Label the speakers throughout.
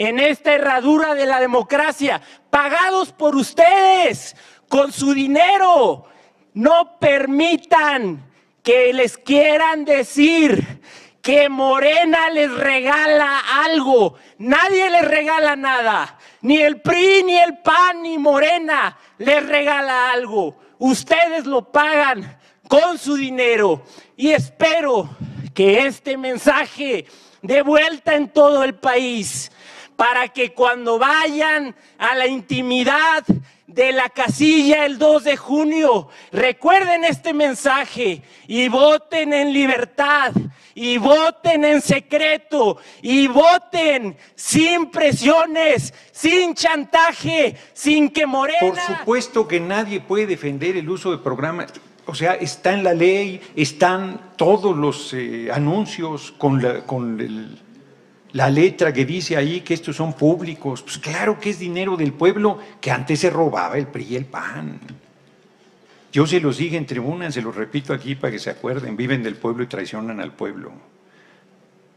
Speaker 1: en esta herradura de la democracia, pagados por ustedes, con su dinero. No permitan que les quieran decir que Morena les regala algo. Nadie les regala nada. Ni el PRI, ni el PAN, ni Morena les regala algo. Ustedes lo pagan con su dinero. Y espero que este mensaje de vuelta en todo el país, para que cuando vayan a la intimidad de la casilla el 2 de junio, recuerden este mensaje y voten en libertad y voten en secreto y voten sin presiones, sin chantaje, sin que Morena...
Speaker 2: Por supuesto que nadie puede defender el uso de programas. O sea, está en la ley, están todos los eh, anuncios con, la, con el la letra que dice ahí que estos son públicos, pues claro que es dinero del pueblo que antes se robaba el PRI y el PAN. Yo se los dije en tribuna, se los repito aquí para que se acuerden, viven del pueblo y traicionan al pueblo.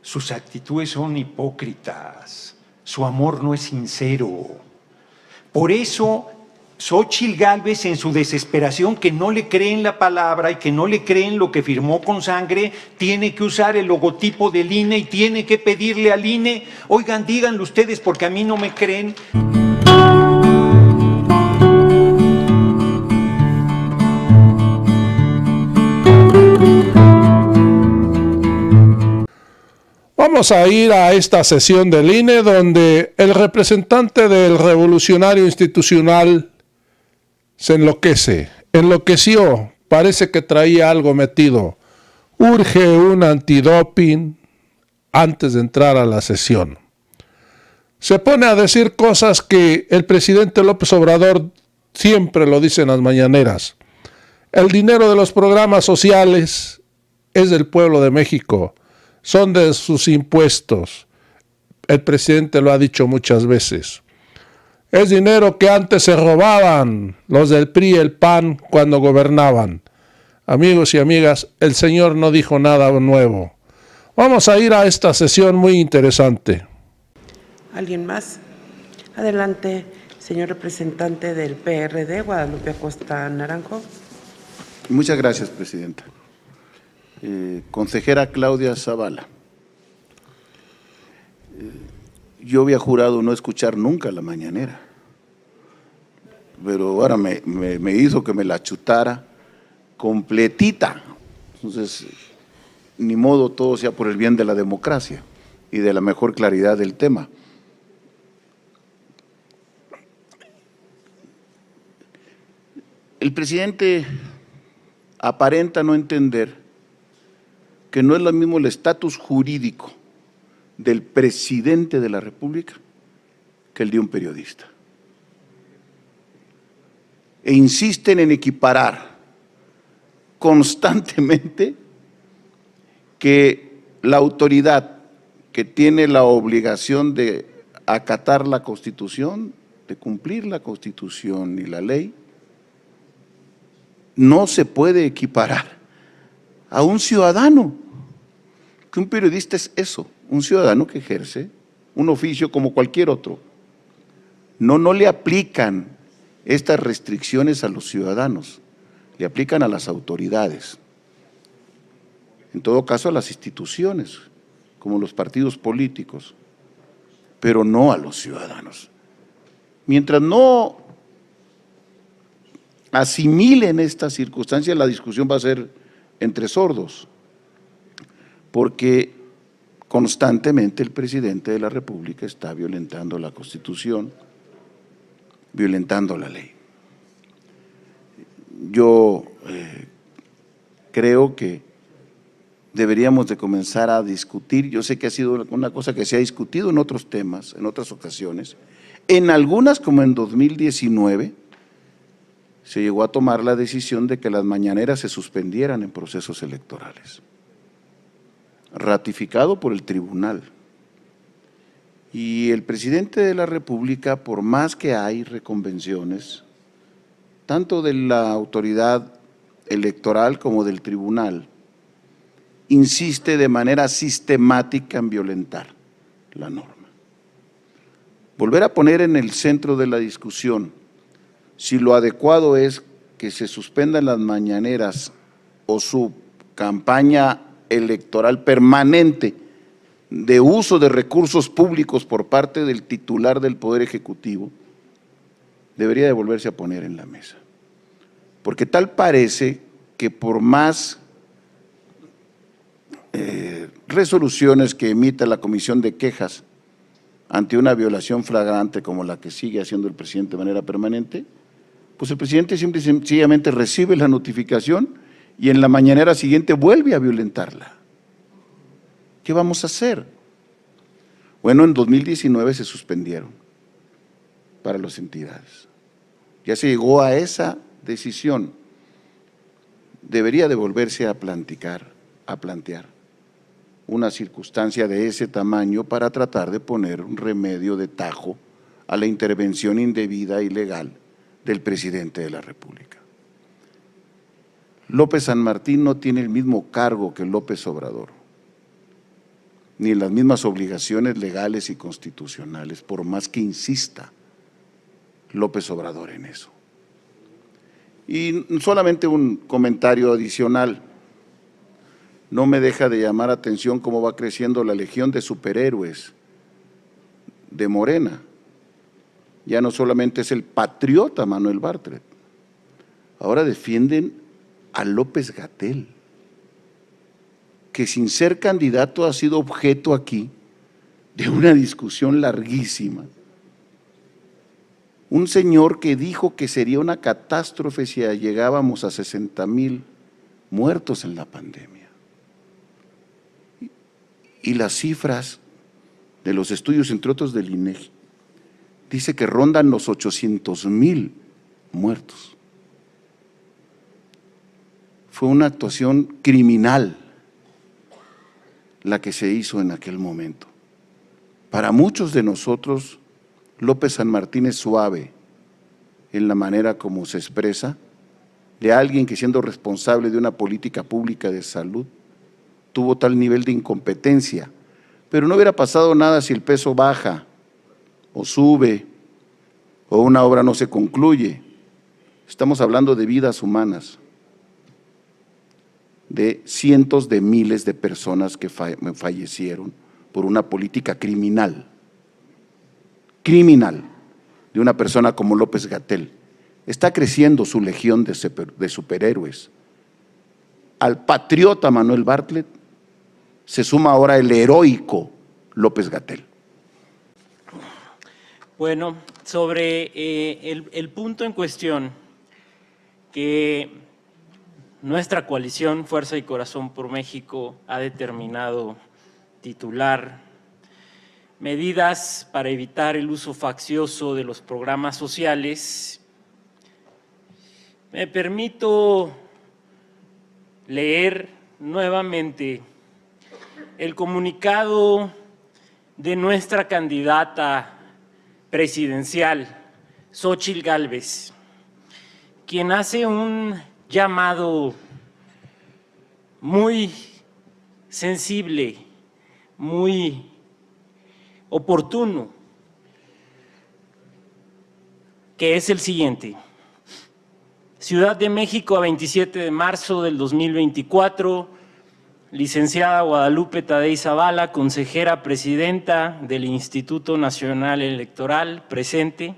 Speaker 2: Sus actitudes son hipócritas, su amor no es sincero. Por eso Xochitl Galvez en su desesperación que no le creen la palabra y que no le creen lo que firmó con sangre, tiene que usar el logotipo del INE y tiene que pedirle al INE, oigan, díganlo ustedes porque a mí no me creen.
Speaker 3: Vamos a ir a esta sesión del INE donde el representante del revolucionario institucional se enloquece, enloqueció, parece que traía algo metido. Urge un antidoping antes de entrar a la sesión. Se pone a decir cosas que el presidente López Obrador siempre lo dice en las mañaneras. El dinero de los programas sociales es del pueblo de México, son de sus impuestos. El presidente lo ha dicho muchas veces. Es dinero que antes se robaban los del PRI y el PAN cuando gobernaban. Amigos y amigas, el Señor no dijo nada nuevo. Vamos a ir a esta sesión muy interesante.
Speaker 4: ¿Alguien más? Adelante, señor representante del PRD, Guadalupe Acosta Naranjo.
Speaker 5: Muchas gracias, Presidenta. Eh, consejera Claudia Zavala. Eh, yo había jurado no escuchar nunca la mañanera, pero ahora me, hizo que me la chutara completita. Entonces, ni modo todo sea por el bien de la democracia y de la mejor claridad del tema. El presidente aparenta no entender que no es lo mismo el estatus jurídico del presidente de la República que el de un periodista. E insisten en equiparar constantemente que la autoridad que tiene la obligación de acatar la Constitución, de cumplir la Constitución y la ley, no se puede equiparar a un ciudadano, que un periodista es eso, un ciudadano que ejerce un oficio como cualquier otro. No, no le aplican estas restricciones a los ciudadanos, le aplican a las autoridades. En todo caso a las instituciones, como los partidos políticos, pero no a los ciudadanos. Mientras no asimilen estas circunstancias, la discusión va a ser entre sordos, porque constantemente el presidente de la República está violentando la Constitución, violentando la ley. Yo eh, creo que deberíamos de comenzar a discutir, yo sé que ha sido una cosa que se ha discutido en otros temas, en otras ocasiones, en algunas como en 2019, se llegó a tomar la decisión de que las mañaneras se suspendieran en procesos electorales ratificado por el tribunal. Y el presidente de la República, por más que hay reconvenciones, tanto de la autoridad electoral como del tribunal, insiste de manera sistemática en violentar la norma. volver a poner en el centro de la discusión si lo adecuado es que se suspendan las mañaneras o su campaña electoral permanente de uso de recursos públicos por parte del titular del Poder Ejecutivo, debería de volverse a poner en la mesa. Porque tal parece que por más eh, resoluciones que emita la Comisión de Quejas ante una violación flagrante como la que sigue haciendo el presidente de manera permanente, pues el presidente simple y sencillamente recibe la notificación y en la mañanera siguiente vuelve a violentarla. ¿Qué vamos a hacer? Bueno, en 2019 se suspendieron para las entidades. Ya se llegó a esa decisión. Debería de volverse a plantear, a plantear una circunstancia de ese tamaño para tratar de poner un remedio de tajo a la intervención indebida y legal del presidente de la República. López San Martín no tiene el mismo cargo que López Obrador, ni las mismas obligaciones legales y constitucionales, por más que insista López Obrador en eso. Y solamente un comentario adicional. No me deja de llamar atención cómo va creciendo la legión de superhéroes de Morena. Ya no solamente es el patriota Manuel Bartlett, ahora defienden a López Gatel, que sin ser candidato ha sido objeto aquí de una discusión larguísima un señor que dijo que sería una catástrofe si llegábamos a 60 mil muertos en la pandemia. Y las cifras de los estudios, entre otros del INEGI, dice que rondan los 800 mil muertos. Fue una actuación criminal la que se hizo en aquel momento. Para muchos de nosotros, López San Martín es suave en la manera como se expresa, de alguien que siendo responsable de una política pública de salud, tuvo tal nivel de incompetencia. Pero no hubiera pasado nada si el peso baja o sube o una obra no se concluye. Estamos hablando de vidas humanas, de cientos de miles de personas que fallecieron por una política criminal criminal de una persona como López Gatel. Está creciendo su legión de superhéroes. Al patriota Manuel Bartlett se suma ahora el heroico López Gatel.
Speaker 1: Bueno, sobre eh, el, el punto en cuestión que nuestra coalición Fuerza y Corazón por México ha determinado titular medidas para evitar el uso faccioso de los programas sociales, me permito leer nuevamente el comunicado de nuestra candidata presidencial, Xochil Gálvez, quien hace un llamado muy sensible, muy oportuno, que es el siguiente. Ciudad de México a 27 de marzo del 2024, licenciada Guadalupe Tadei Zavala, consejera presidenta del Instituto Nacional Electoral, presente.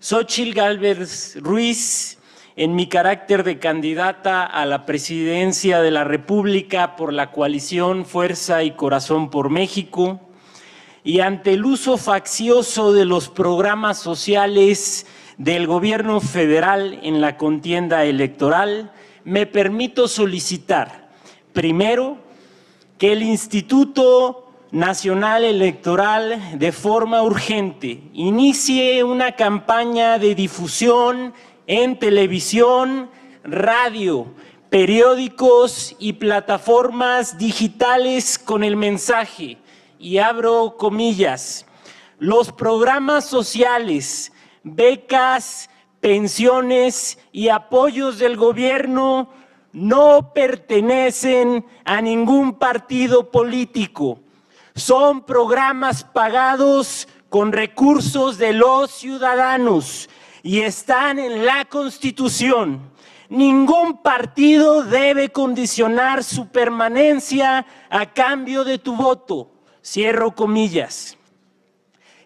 Speaker 1: Xochil Gálvez Ruiz, en mi carácter de candidata a la presidencia de la República por la coalición Fuerza y Corazón por México, y ante el uso faccioso de los programas sociales del gobierno federal en la contienda electoral, me permito solicitar, primero, que el Instituto Nacional Electoral de forma urgente inicie una campaña de difusión en televisión, radio, periódicos y plataformas digitales con el mensaje. Y abro comillas, los programas sociales, becas, pensiones y apoyos del gobierno no pertenecen a ningún partido político. Son programas pagados con recursos de los ciudadanos y están en la Constitución. Ningún partido debe condicionar su permanencia a cambio de tu voto. Cierro comillas.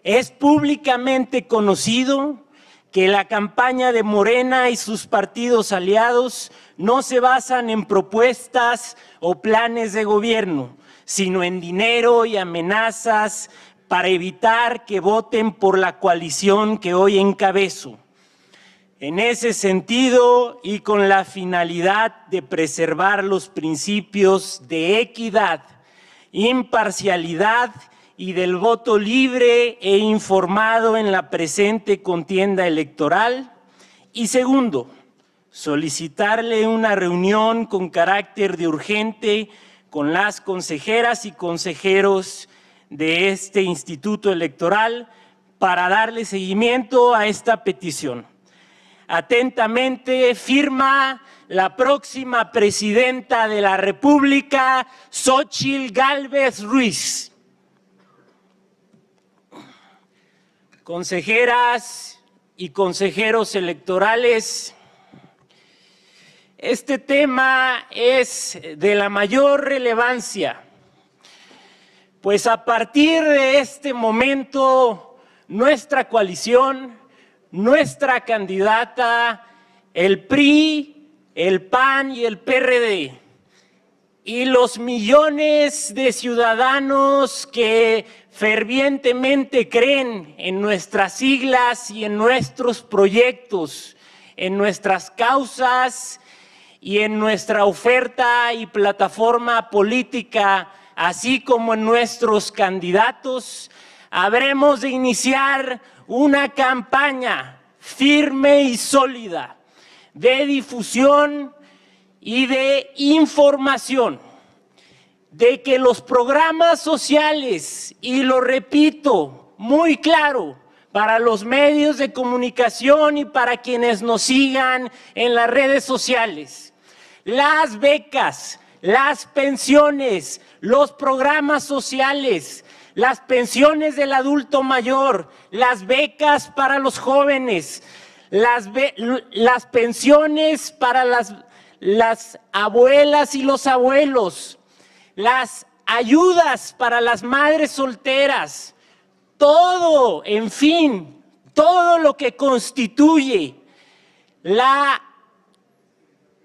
Speaker 1: Es públicamente conocido que la campaña de Morena y sus partidos aliados no se basan en propuestas o planes de gobierno, sino en dinero y amenazas para evitar que voten por la coalición que hoy encabezo. En ese sentido y con la finalidad de preservar los principios de equidad, imparcialidad y del voto libre e informado en la presente contienda electoral. Y segundo, solicitarle una reunión con carácter de urgente con las consejeras y consejeros de este instituto electoral para darle seguimiento a esta petición. Atentamente firma la próxima presidenta de la República, Xochil Gálvez Ruiz. consejeras y consejeros electorales, este tema es de la mayor relevancia, pues a partir de este momento nuestra coalición, nuestra candidata, el PRI, el PAN y el PRD, y los millones de ciudadanos que fervientemente creen en nuestras siglas y en nuestros proyectos, en nuestras causas y en nuestra oferta y plataforma política, así como en nuestros candidatos, habremos de iniciar una campaña firme y sólida de difusión y de información de que los programas sociales, y lo repito muy claro, para los medios de comunicación y para quienes nos sigan en las redes sociales, las becas, las pensiones, los programas sociales, las pensiones del adulto mayor, las becas para los jóvenes, las, pensiones para las abuelas y los abuelos, las ayudas para las madres solteras, todo, en fin, todo lo que constituye la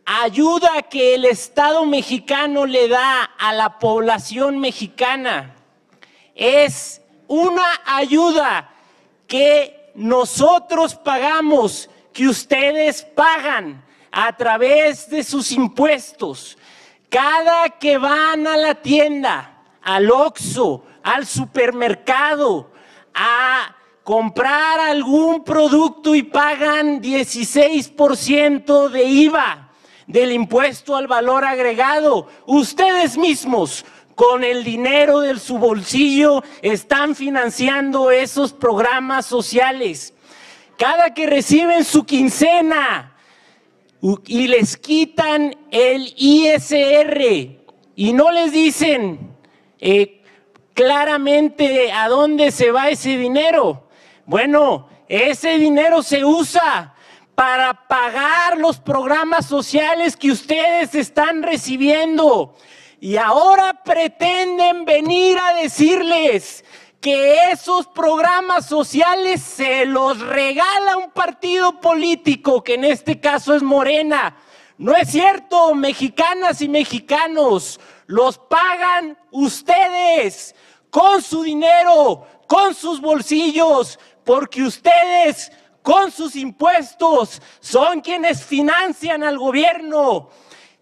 Speaker 1: ayuda que el Estado mexicano le da a la población mexicana es una ayuda que nosotros pagamos, que ustedes pagan a través de sus impuestos. Cada que van a la tienda, al Oxxo, al supermercado, a comprar algún producto y pagan 16% de IVA del impuesto al valor agregado, ustedes mismos con el dinero de su bolsillo están financiando esos programas sociales. Cada que reciben su quincena, y les quitan el ISR y no les dicen eh, claramente a dónde se va ese dinero. Bueno, ese dinero se usa para pagar los programas sociales que ustedes están recibiendo. Y ahora pretenden venir a decirles que esos programas sociales se los regala un partido político, que en este caso es Morena. No es cierto, mexicanas y mexicanos, los pagan ustedes con su dinero, con sus bolsillos, porque ustedes con sus impuestos son quienes financian al gobierno.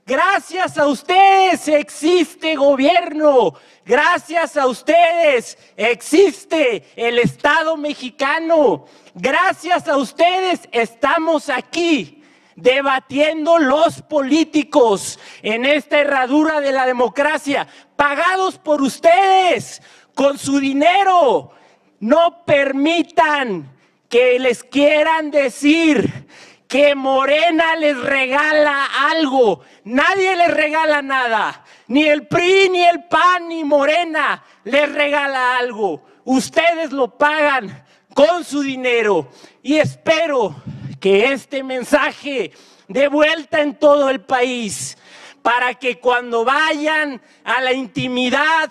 Speaker 1: Gracias a ustedes existe gobierno. Gracias a ustedes existe el Estado mexicano. Gracias a ustedes estamos aquí debatiendo los políticos en esta herradura de la democracia, pagados por ustedes con su dinero. No permitan que les quieran decir que Morena les regala algo. Nadie les regala nada. Ni el PRI, ni el PAN, ni Morena les regala algo. ustedes lo pagan con su dinero. Y espero que este mensaje de vuelta en todo el país, para que cuando vayan a la intimidad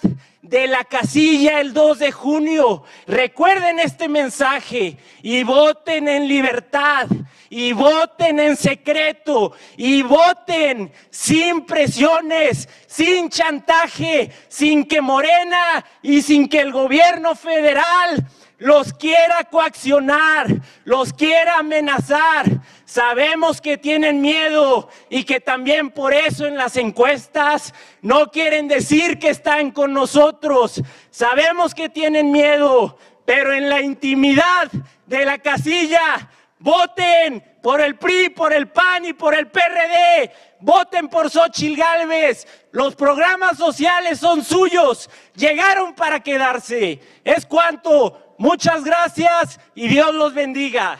Speaker 1: de la casilla el 2 de junio, recuerden este mensaje y voten en libertad y voten en secreto y voten sin presiones, sin chantaje, sin que Morena y sin que el gobierno federal los quiera coaccionar, los quiera amenazar. Sabemos que tienen miedo y que también por eso en las encuestas no quieren decir que están con nosotros. Sabemos que tienen miedo, pero en la intimidad de la casilla, voten por el PRI, por el PAN y por el PRD. Voten por Xochil Gálvez. Los programas sociales son suyos. Llegaron para quedarse. Es cuanto. Muchas gracias y Dios los bendiga.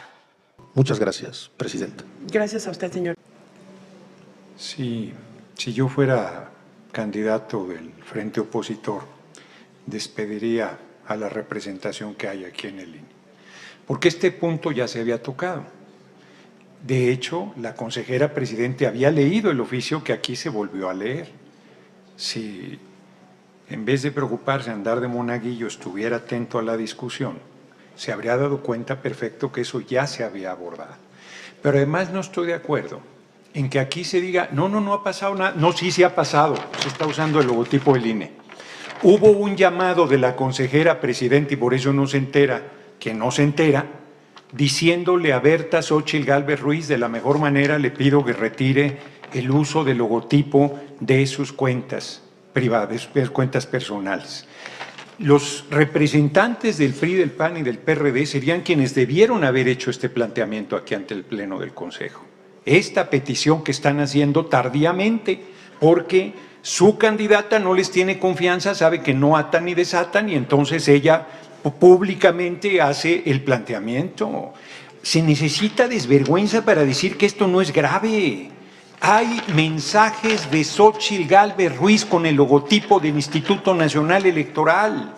Speaker 6: Muchas gracias, Presidenta.
Speaker 4: Gracias a usted, señor.
Speaker 2: Si, si yo fuera candidato del frente opositor, despediría a la representación que hay aquí en el INE. Porque este punto ya se había tocado. De hecho, la consejera presidente había leído el oficio que aquí se volvió a leer. Si en vez de preocuparse andar de monaguillo, estuviera atento a la discusión, se habría dado cuenta perfecto que eso ya se había abordado. Pero además no estoy de acuerdo en que aquí se diga, no, no, no ha pasado nada. No, sí, sí ha pasado. Se está usando el logotipo del INE. Hubo un llamado de la consejera presidente, y por eso no se entera, que no se entera, diciéndole a Berta Xochil Galvez Ruiz, de la mejor manera le pido que retire el uso del logotipo de sus cuentas privadas, cuentas personales. Los representantes del PRI, del PAN y del PRD serían quienes debieron haber hecho este planteamiento aquí ante el Pleno del Consejo. Esta petición que están haciendo tardíamente, porque su candidata no les tiene confianza, sabe que no atan ni desatan y entonces ella públicamente hace el planteamiento. Se necesita desvergüenza para decir que esto no es grave. Hay mensajes de Xochitl Galvez Ruiz con el logotipo del Instituto Nacional Electoral.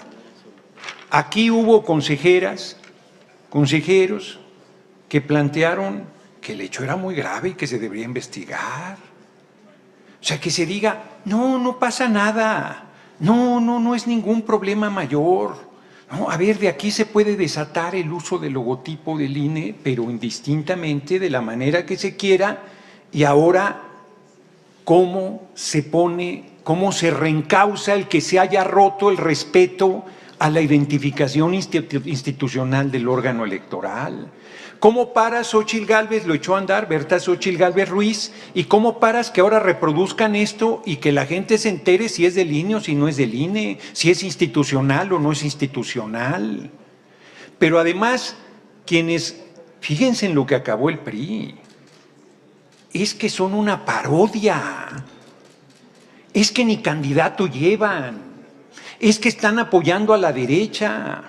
Speaker 2: Aquí hubo consejeras, consejeros que plantearon que el hecho era muy grave y que se debería investigar. O sea, que se diga, no, no pasa nada, no, no, no es ningún problema mayor. No, a ver, de aquí se puede desatar el uso del logotipo del INE, pero indistintamente, de la manera que se quiera, y ahora cómo se pone, cómo se reencausa el que se haya roto el respeto a la identificación institucional del órgano electoral. ¿Cómo paras Xochil Gálvez, lo echó a andar, Berta Xochil Gálvez Ruiz? ¿Y cómo paras que ahora reproduzcan esto y que la gente se entere si es del INE o si no es del INE, si es institucional o no es institucional? Pero además, quienes, fíjense en lo que acabó el PRI, es que son una parodia, es que ni candidato llevan, es que están apoyando a la derecha,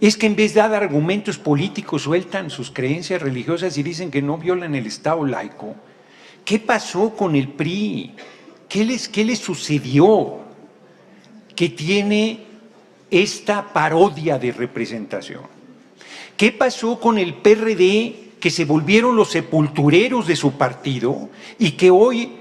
Speaker 2: es que en vez de dar argumentos políticos sueltan sus creencias religiosas y dicen que no violan el Estado laico. ¿Qué pasó con el PRI? ¿Qué les, qué les sucedió que tiene esta parodia de representación? ¿Qué pasó con el PRD que se volvieron los sepultureros de su partido y que hoy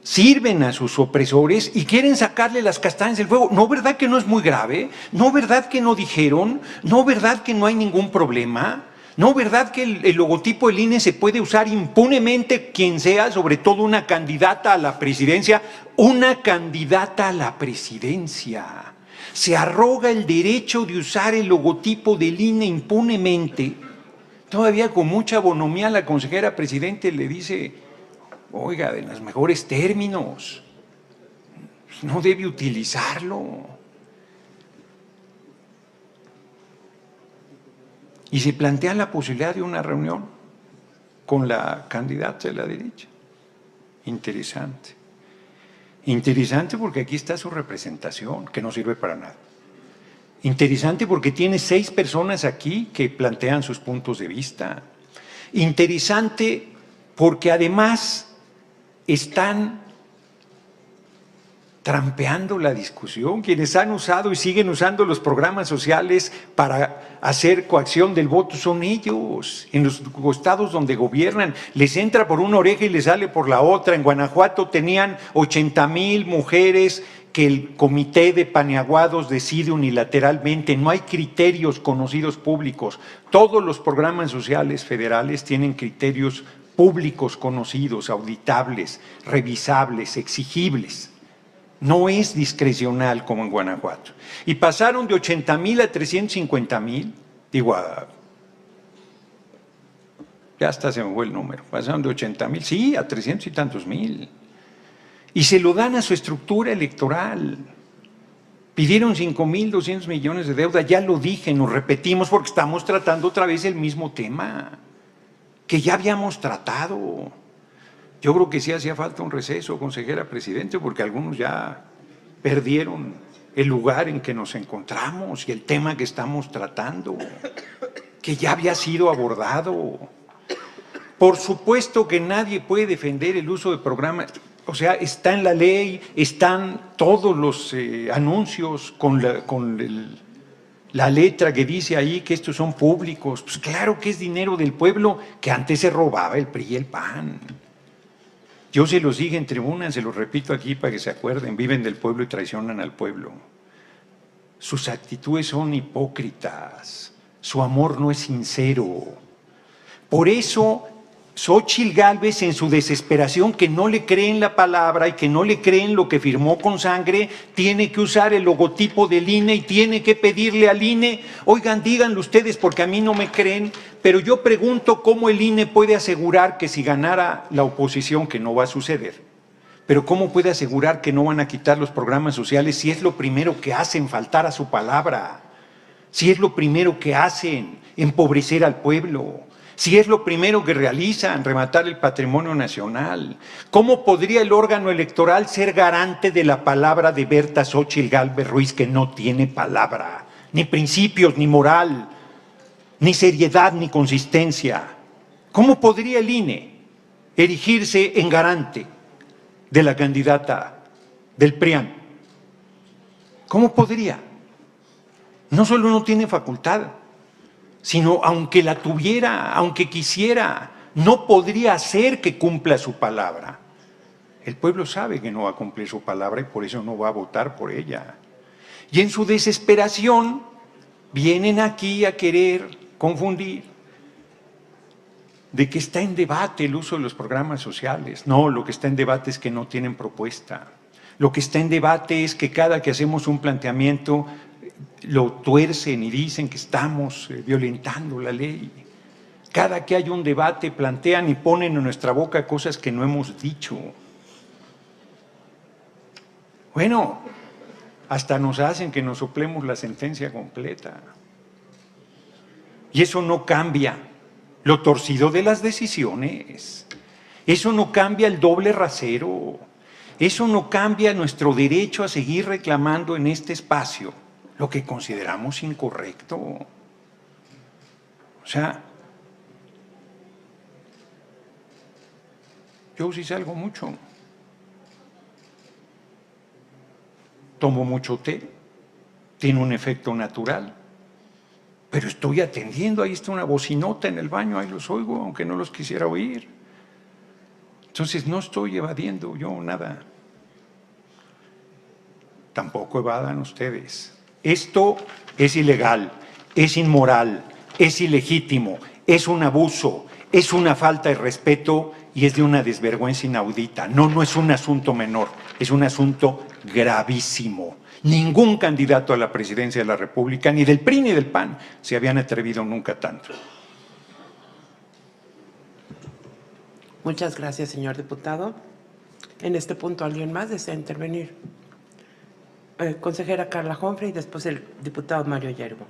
Speaker 2: sirven a sus opresores y quieren sacarle las castañas del fuego. ¿No verdad que no es muy grave? ¿No verdad que no dijeron? ¿No verdad que no hay ningún problema? ¿No verdad que el, el, logotipo del INE se puede usar impunemente quien sea, sobre todo una candidata a la presidencia? Una candidata a la presidencia. Se arroga el derecho de usar el logotipo del INE impunemente Todavía con mucha bonomía la consejera presidente le dice, oiga, en los mejores términos, no debe utilizarlo. Y se plantea la posibilidad de una reunión con la candidata de la derecha. Interesante. Interesante porque aquí está su representación, que no sirve para nada. Interesante porque tiene seis personas aquí que plantean sus puntos de vista. Interesante porque además están trampeando la discusión. Quienes han usado y siguen usando los programas sociales para hacer coacción del voto son ellos. En los estados donde gobiernan, les entra por una oreja y les sale por la otra. En Guanajuato tenían 80 mil mujeres que el comité de paneaguados decide unilateralmente, no hay criterios conocidos públicos. Todos los programas sociales federales tienen criterios públicos conocidos, auditables, revisables, exigibles. No es discrecional como en Guanajuato. Y pasaron de 80 mil a 350 mil, digo, ya hasta se me fue el número, pasaron de 80 mil, sí, a 300 y tantos mil. Y se lo dan a su estructura electoral. Pidieron 5.200 millones de deuda, ya lo dije, nos repetimos porque estamos tratando otra vez el mismo tema que ya habíamos tratado. Yo creo que sí hacía falta un receso, consejera presidente, porque algunos ya perdieron el lugar en que nos encontramos y el tema que estamos tratando, que ya había sido abordado. Por supuesto que nadie puede defender el uso de programas o sea, está en la ley, están todos los eh, anuncios con, la, letra que dice ahí que estos son públicos. Pues claro que es dinero del pueblo que antes se robaba el PRI y el PAN. Yo se los dije en tribuna, se los repito aquí para que se acuerden, viven del pueblo y traicionan al pueblo. Sus actitudes son hipócritas, su amor no es sincero. Por eso Xochitl Galvez en su desesperación que no le creen la palabra y que no le creen lo que firmó con sangre, tiene que usar el logotipo del INE y tiene que pedirle al INE, oigan, díganlo ustedes porque a mí no me creen, pero yo pregunto cómo el INE puede asegurar que si ganara la oposición, que no va a suceder, pero cómo puede asegurar que no van a quitar los programas sociales si es lo primero que hacen, faltar a su palabra, si es lo primero que hacen, empobrecer al pueblo si es lo primero que realizan, rematar el patrimonio nacional? ¿Cómo podría el órgano electoral ser garante de la palabra de Berta Xochitl Galvez Ruiz, que no tiene palabra, ni principios, ni moral, ni seriedad, ni consistencia? ¿Cómo podría el INE erigirse en garante de la candidata del PRIAN? ¿Cómo podría? No solo no tiene facultad, sino aunque la tuviera, aunque quisiera, no podría hacer que cumpla su palabra. El pueblo sabe que no va a cumplir su palabra y por eso no va a votar por ella. Y en su desesperación vienen aquí a querer confundir de que está en debate el uso de los programas sociales. No, lo que está en debate es que no tienen propuesta. Lo que está en debate es que cada que hacemos un planteamiento lo tuercen y dicen que estamos eh, violentando la ley. Cada que hay un debate plantean y ponen en nuestra boca cosas que no hemos dicho. Bueno, hasta nos hacen que nos soplemos la sentencia completa. Y eso no cambia lo torcido de las decisiones. Eso no cambia el doble rasero. Eso no cambia nuestro derecho a seguir reclamando en este espacio lo que consideramos incorrecto. O sea, yo sí salgo mucho. Tomo mucho té, tiene un efecto natural, pero estoy atendiendo, ahí está una bocinota en el baño, ahí los oigo, aunque no los quisiera oír. Entonces no estoy evadiendo yo nada. Tampoco evadan ustedes. Esto es ilegal, es inmoral, es ilegítimo, es un abuso, es una falta de respeto y es de una desvergüenza inaudita. No, no es un asunto menor, es un asunto gravísimo. Ningún candidato a la presidencia de la República, ni del PRI ni del PAN, se habían atrevido nunca tanto.
Speaker 4: Muchas gracias, señor diputado. En este punto, ¿alguien más desea intervenir? Eh, consejera Carla Humphrey y después el diputado Mario Yerbo.